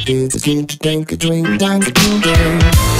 Drink a drink, drink a drink, drink a drink.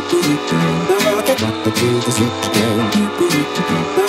What the truth is yet to go.